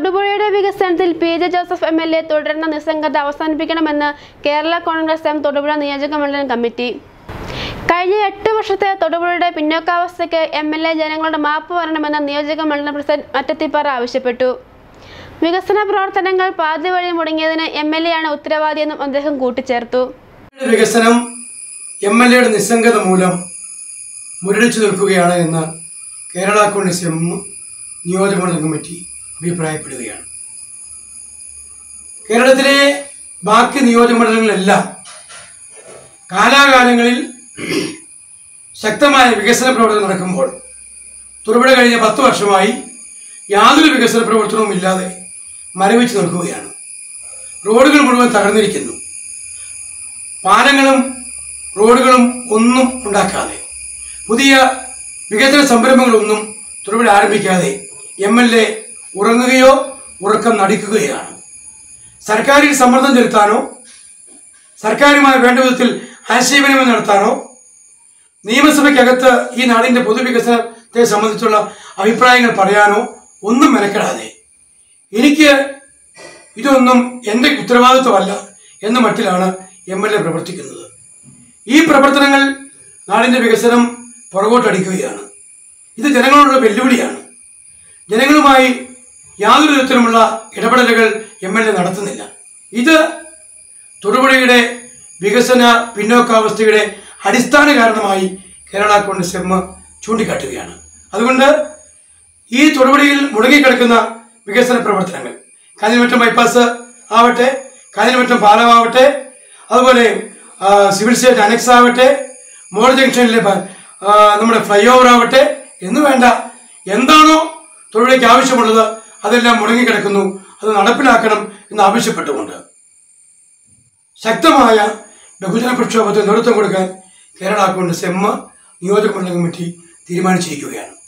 തൊടുപുഴയുടെ വികസനത്തിൽ P J Joseph M L A തുടരുന്ന നിസ്സംഗത അവസാനിപ്പിക്കണമെന്ന് കേരള കോൺഗ്രസ് എം തൊടുപുഴ നിയോജക മണ്ഡലം കമ്മിറ്റി. കഴിഞ്ഞ എട്ട് വർഷത്തെ തൊടുപുഴയുടെ പിന്നോക്കാവസ്ഥയ്ക്ക് എം എൽ എ ജനങ്ങളുടെ മാപ്പ് വരണമെന്ന് നിയോജക മണ്ഡലം പ്രസിഡന്റ് മറ്റത്തിപ്പാറ ആവശ്യപ്പെട്ടു. വികസന പ്രവർത്തനങ്ങൾ പാതി വഴി മുടങ്ങിയതിന് എം എൽ എ ആണ് ഉത്തരവാദിയെന്നും അദ്ദേഹം കൂട്ടിച്ചേർത്തു. വികസനം എം എൽ എയുടെ നിസ്സംഗത മൂലം മുരടിച്ചു നിൽക്കുകയാണ് എന്ന് കേരള കോൺഗ്രസ് എം നിയോജകമണ്ഡലം കമ്മിറ്റി അഭിപ്രായപ്പെടുകയാണ്. കേരളത്തിലെ ബാക്കി നിയോജകമണ്ഡലങ്ങളിലെല്ലാം കാലാകാലങ്ങളിൽ ശക്തമായ വികസന പ്രവർത്തനം നടക്കുമ്പോൾ തുറവിട കഴിഞ്ഞ പത്ത് വർഷമായി യാതൊരു വികസന പ്രവർത്തനവും ഇല്ലാതെ മരവിച്ച് നിൽക്കുകയാണ്. റോഡുകൾ മുഴുവൻ തകർന്നിരിക്കുന്നു. പാലങ്ങളും റോഡുകളും ഒന്നും ഉണ്ടാക്കാതെ പുതിയ വികസന സംരംഭങ്ങളൊന്നും തുറവിട ആരംഭിക്കാതെ എം എൽ എ ഉറങ്ങുകയോ ഉറക്കം നടിക്കുകയാണ്. സർക്കാരിൽ സമ്മർദ്ദം ചെലുത്താനോ സർക്കാരുമായി വേണ്ട വിധത്തിൽ ആശയവിനിമയം നടത്താനോ നിയമസഭയ്ക്കകത്ത് ഈ നാടിന്റെ പൊതുവികസനത്തെ സംബന്ധിച്ചുള്ള അഭിപ്രായങ്ങൾ പറയാനോ ഒന്നും മെനക്കെടാതെ എനിക്ക് ഇതൊന്നും എന്റെ ഉത്തരവാദിത്വമല്ല എന്ന മട്ടിലാണ് എം എൽ എ പ്രവർത്തിക്കുന്നത്. ഈ പ്രവർത്തനങ്ങൾ നാടിന്റെ വികസനം പുറകോട്ടടിക്കുകയാണ്. ഇത് ജനങ്ങളോടുള്ള വെല്ലുവിളിയാണ്. ജനങ്ങളുമായി യാതൊരു വിധത്തിലുമുള്ള ഇടപെടലുകൾ എം എൽ എ നടത്തുന്നില്ല. ഇത് തൊടുപുഴയുടെ വികസന പിന്നോക്കാവസ്ഥയുടെ അടിസ്ഥാന കാരണമായി കേരള കോൺഗ്രസ് എം ചൂണ്ടിക്കാട്ടുകയാണ്. അതുകൊണ്ട് ഈ തൊടുപുഴയിൽ മുടങ്ങിക്കിടക്കുന്ന വികസന പ്രവർത്തനങ്ങൾ കാഞ്ഞിരമറ്റം ബൈപ്പാസ് ആവട്ടെ കാഞ്ഞിരമറ്റം പാലമാവട്ടെ അതുപോലെ സിവിൽ സ്റ്റേറ്റ് അനക്സ് ആവട്ടെ മോൾ ജംഗ്ഷനിലെ നമ്മുടെ ഫ്ലൈ ഓവർ ആവട്ടെ എന്ന് വേണ്ട എന്താണോ തൊഴിലേക്ക് ആവശ്യമുള്ളത് അതെല്ലാം മുടങ്ങിക്കിടക്കുന്നു. അത് നടപ്പിലാക്കണം എന്ന് ആവശ്യപ്പെട്ടുകൊണ്ട്. ശക്തമായ ബഹുജന പ്രക്ഷോഭത്തിന് നേതൃത്വം കൊടുക്കാൻ കേരള കോൺഗ്രസ് എം നിയോജക മണ്ഡല കമ്മിറ്റി തീരുമാനിച്ചിരിക്കുകയാണ്.